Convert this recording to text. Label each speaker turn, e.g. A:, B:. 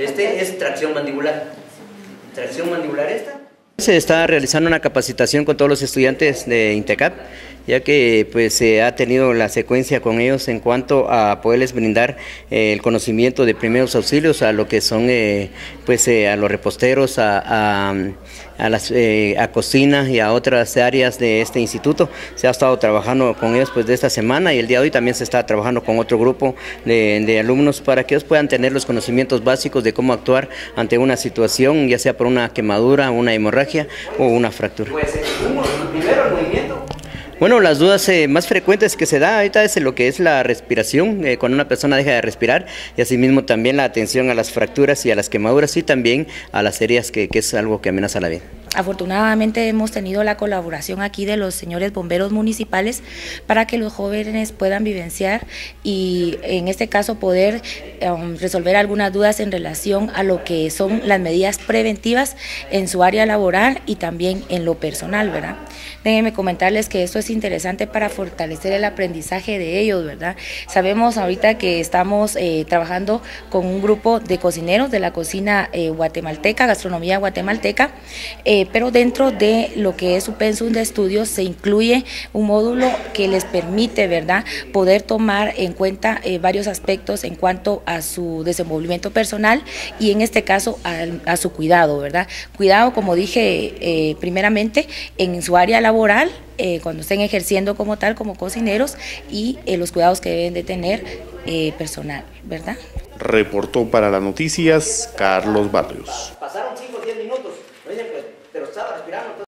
A: Este es tracción mandibular. Tracción mandibular esta. Se está realizando una capacitación con todos los estudiantes de INTECAP, ya que pues se ha tenido la secuencia con ellos en cuanto a poderles brindar eh, el conocimiento de primeros auxilios a lo que son eh, pues eh, a los reposteros, a, a, las, a cocina y a otras áreas de este instituto. Se ha estado trabajando con ellos pues de esta semana y el día de hoy también se está trabajando con otro grupo de, de alumnos para que ellos puedan tener los conocimientos básicos de cómo actuar ante una situación, ya sea por una quemadura, una hemorragia o una fractura. Pues, primero movimiento. Bueno, las dudas eh, más frecuentes que se da ahorita es lo que es la respiración, eh, cuando una persona deja de respirar, y asimismo también la atención a las fracturas y a las quemaduras y también a las heridas, que, que es algo que amenaza la vida.
B: Afortunadamente hemos tenido la colaboración aquí de los señores bomberos municipales para que los jóvenes puedan vivenciar y en este caso poder um, resolver algunas dudas en relación a lo que son las medidas preventivas en su área laboral y también en lo personal, ¿verdad? Déjenme comentarles que esto es interesante para fortalecer el aprendizaje de ellos, ¿verdad? Sabemos ahorita que estamos eh, trabajando con un grupo de cocineros de la cocina eh, guatemalteca, gastronomía guatemalteca. Eh, eh, pero dentro de lo que es su pensum de estudios se incluye un módulo que les permite, ¿verdad?, poder tomar en cuenta eh, varios aspectos en cuanto a su desenvolvimiento personal y en este caso a, su cuidado, ¿verdad? Cuidado, como dije eh, primeramente, en su área laboral, cuando estén ejerciendo como tal, como cocineros, y los cuidados que deben de tener personal, ¿verdad?
C: Reportó para las noticias Carlos Barrios. 10 minutos. No dicen, pues, pero estaba respirando.